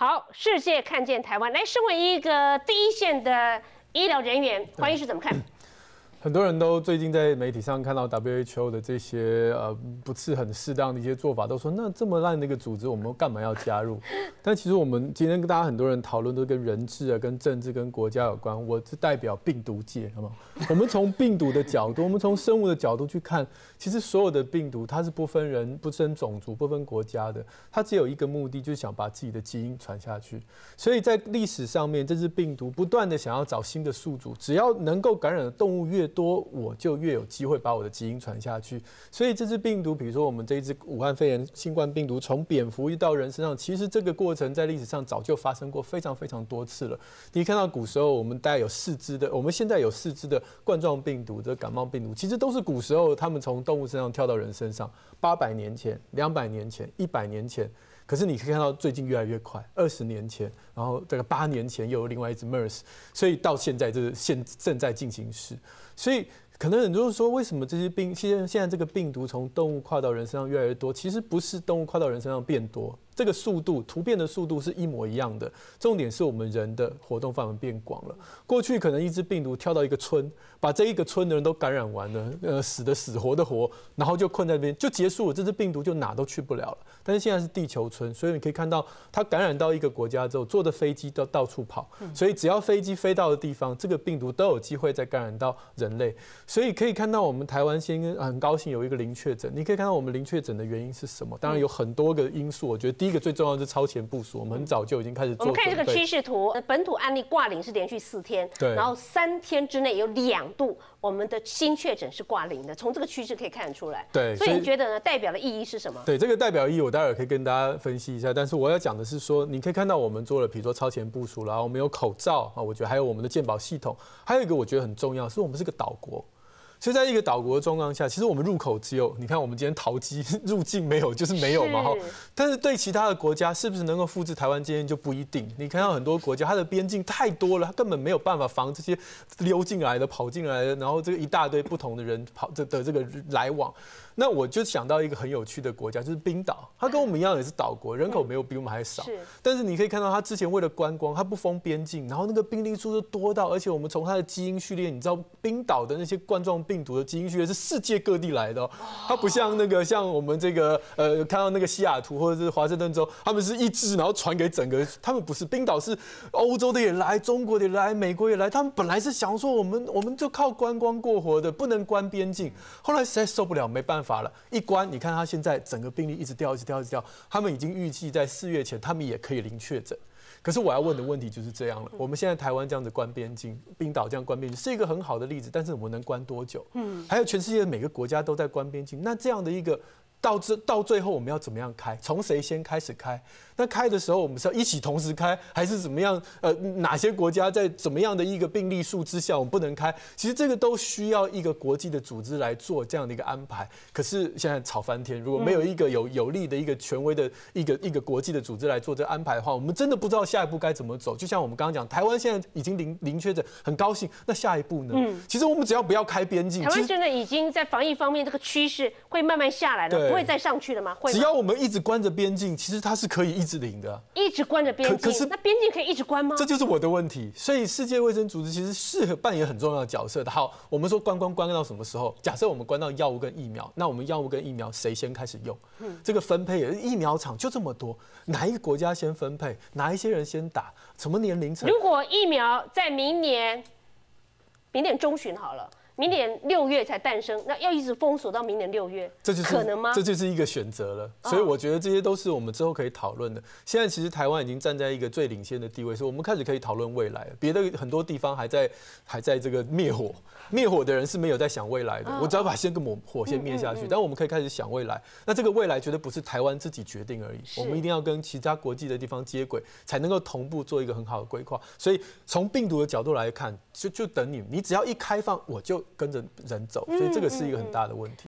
好，世界看见台湾。来，身为一个第一线的医疗人员，黄医师怎么看？很多人都最近在媒体上看到 WHO 的这些呃不是很适当的一些做法，都说那这么烂的一个组织，我们干嘛要加入？但其实我们今天跟大家很多人讨论都跟人治啊、跟政治、跟国家有关。我是代表病毒界，好吗？我们从病毒的角度，我们从生物的角度去看，其实所有的病毒它是不分人、不分种族、不分国家的，它只有一个目的，就是想把自己的基因传下去。所以在历史上面，这只病毒不断的想要找新的宿主，只要能够感染的动物越多，我就越有机会把我的基因传下去。所以这只病毒，比如说我们这一只武汉肺炎新冠病毒，从蝙蝠一到人身上，其实这个过程在历史上早就发生过非常非常多次了。你看到古时候我们大概有四只的，我们现在有四只的冠状病毒的感冒病毒，其实都是古时候他们从动物身上跳到人身上，八百年前、两百年前、一百年前。可是你可以看到最近越来越快，二十年前，然后这个八年前又有另外一只 MERS，所以到现在这是现正在进行时，所以可能很多人说，为什么这些病现在现在这个病毒从动物跨到人身上越来越多？其实不是动物跨到人身上变多，这个速度突变的速度是一模一样的，重点是我们人的活动范围变广了。过去可能一只病毒跳到一个村，把这一个村的人都感染完了，呃，死的死，活的活，然后就困在那边就结束了，这只病毒就哪都去不了了。但是现在是地球村，所以你可以看到它感染到一个国家之后，坐的飞机都到处跑，所以只要飞机飞到的地方，这个病毒都有机会再感染到人类。所以可以看到我们台湾先很高兴有一个零确诊，你可以看到我们零确诊的原因是什么？当然有很多个因素，我觉得第一个最重要的是超前部署，我们很早就已经开始做。我们看这个趋势图，本土案例挂零是连续四天，对，然后三天之内有两度我们的新确诊是挂零的，从这个趋势可以看得出来。对，所以你觉得呢？代表的意义是什么？对，这个代表意义我待会儿可以跟大家分析一下。但是我要讲的是说，你可以看到我们做了，比如说超前部署然后我们有口罩啊，我觉得还有我们的健保系统，还有一个我觉得很重要，是我们是个岛国。所以在一个岛国的状况下，其实我们入口只有，你看我们今天淘机 入境没有，就是没有嘛哈。但是对其他的国家，是不是能够复制台湾经验就不一定。你看到很多国家，它的边境太多了，它根本没有办法防这些溜进来的、跑进来的，然后这个一大堆不同的人跑的的这个来往。那我就想到一个很有趣的国家，就是冰岛，它跟我们一样也是岛国，人口没有比我们还少。但是你可以看到，它之前为了观光，它不封边境，然后那个病例数就多到，而且我们从它的基因序列，你知道冰岛的那些冠状病毒的基因序列是世界各地来的，它不像那个像我们这个呃看到那个西雅图或者是华盛顿州，他们是一支然后传给整个，他们不是冰岛是欧洲的也来，中国的也来，美国也来，他们本来是想说我们我们就靠观光过活的，不能关边境，后来实在受不了，没办。法了，一关，你看他现在整个病例一直掉，一直掉，一直掉。他们已经预计在四月前，他们也可以零确诊。可是我要问的问题就是这样了：我们现在台湾这样子关边境，冰岛这样关边境是一个很好的例子，但是我们能关多久？嗯，还有全世界的每个国家都在关边境，那这样的一个到这到最后我们要怎么样开？从谁先开始开？那开的时候，我们是要一起同时开，还是怎么样？呃，哪些国家在怎么样的一个病例数之下，我们不能开？其实这个都需要一个国际的组织来做这样的一个安排。可是现在吵翻天，如果没有一个有有力的一个权威的一个一个国际的组织来做这安排的话，我们真的不知道下一步该怎么走。就像我们刚刚讲，台湾现在已经零零确诊，很高兴。那下一步呢？嗯，其实我们只要不要开边境，台湾现在已经在防疫方面这个趋势会慢慢下来了，不会再上去了吗？会。只要我们一直关着边境，其实它是可以一直领的。一直关着边境，可是那边境可以一直关吗？这就是我的问题。所以世界卫生组织其实是扮演很重要的角色的。好，我们说关关关到什么时候？假设我们关到药物跟疫苗，那我们药物跟疫苗谁先开始用？嗯，这个分配也是疫苗厂就这么多，哪一个国家先分配？哪一些人先打？什么年龄层？如果疫苗在明年，明年中旬好了。明年六月才诞生，那要一直封锁到明年六月，这就是可能吗？这就是一个选择了，所以我觉得这些都是我们之后可以讨论的。现在其实台湾已经站在一个最领先的地位，所以我们开始可以讨论未来。别的很多地方还在还在这个灭火，灭火的人是没有在想未来的。我只要把先个火火先灭下去，但我们可以开始想未来。那这个未来绝对不是台湾自己决定而已，我们一定要跟其他国际的地方接轨，才能够同步做一个很好的规划。所以从病毒的角度来看，就就等你，你只要一开放，我就跟着人。走，所以这个是一个很大的问题。